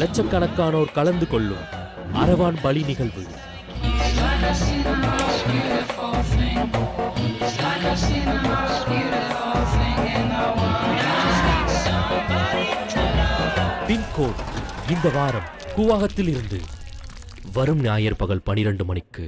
லட்சக்கணக்கானோர் கலந்து கொள்ளும் அரவான் பலி நிகழ்வு. பின்கோட் இந்த வாரம் குவாகத்தில் இருந்து வரும் ஞாயிறு பகல் பனிரெண்டு மணிக்கு.